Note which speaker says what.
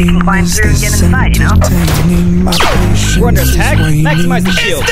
Speaker 1: Hopefully you can climb through and get inside, you know?
Speaker 2: We're under attack. Maximize the shield.